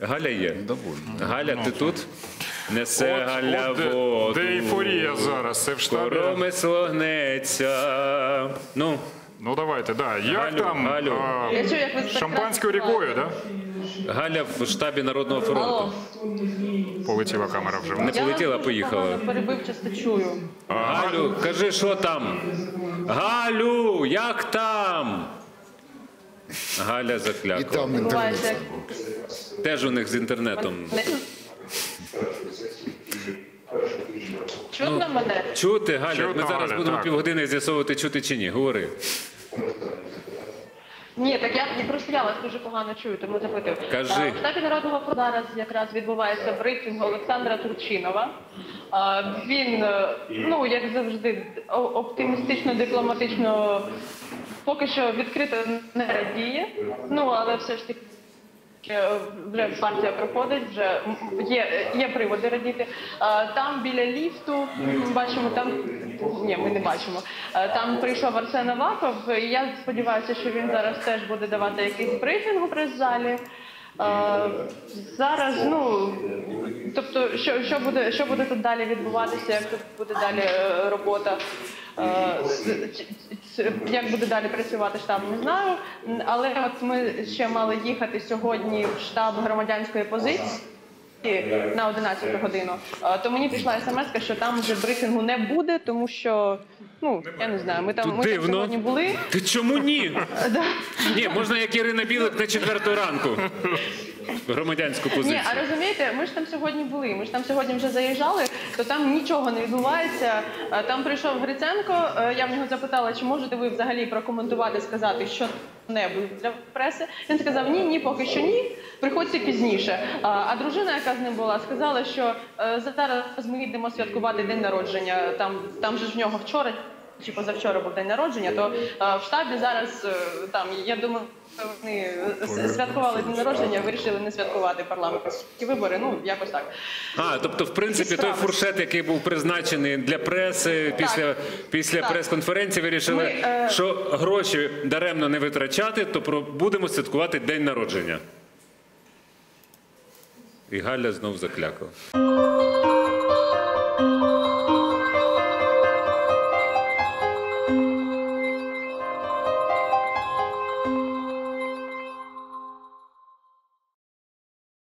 Галя є? Галя, ти тут? Несе От- Галя от де- воду. Де ейфорія зараз? Це в штабі. Коромисло гнеться. Ну, Ну давайте, да. Як Галю, там Галю. а, Я чую, як ви шампанською рікою, да? Галя в штабі Народного фронту. Алло, Полетіла камера вже. Не полетіла, дуже поїхала. погано Перебивчасто чую. Галю, кажи, що там? Галю, як там? Галя І заклякла. там інтернет. Теж у них з інтернетом. не- Чутно мене? Чути, Галя, Чутно, ми зараз Галя, будемо так. півгодини з'ясовувати, чути чи ні. Говори. Ні, так я я просто я вас дуже погано чую, тому запитую. Кажи. А, В штабі народного фронту зараз якраз відбувається брифінг Олександра Турчинова. А, Він, е, ну як завжди, о- оптимістично, дипломатично поки що відкрито не радіє. Ну але все ж таки. е, Вже партія проходить, вже є, є приводи радіти. Там біля ліфту бачимо там. Ні, ми не бачимо. Там прийшов Арсен Аваков, і я сподіваюся, що він зараз теж буде давати якийсь брифінг у прес-залі. Зараз, ну тобто, що, що буде, що буде тут далі відбуватися, як тут буде далі е, робота. Як буде далі працювати штаб, не знаю. Але от ми ще мали їхати сьогодні в штаб громадянської позиції на 11 годину. Е, То мені прийшла смс, що там вже брифінгу не буде, тому що ну я не знаю. Ми там ми там сьогодні були. Ти чому ні? Ні, можна як Ірина Білик на четверту ранку. Громадянську Ні, а розумієте, ми ж там сьогодні були. Ми ж там сьогодні вже заїжджали, то там нічого не відбувається. Там прийшов Гриценко. е, Я в нього запитала, чи можете ви взагалі прокоментувати, сказати що небудь для преси. Він сказав: ні, ні, поки що ні. Приходьте пізніше. А, а дружина, яка з ним була, сказала, що е, зараз ми йдемо святкувати день народження. Там там же ж в нього вчора. Чи позавчора був день народження, то в штабі зараз е, там я думаю, вони святкували день народження, вирішили не святкувати парламентські вибори. Ну якось так. А, тобто, в принципі, той фуршет, який був призначений для преси після, після прес-конференції, вирішили, Ми, е, що гроші даремно не витрачати, то про- будемо святкувати день народження. І Галя знов заклякала.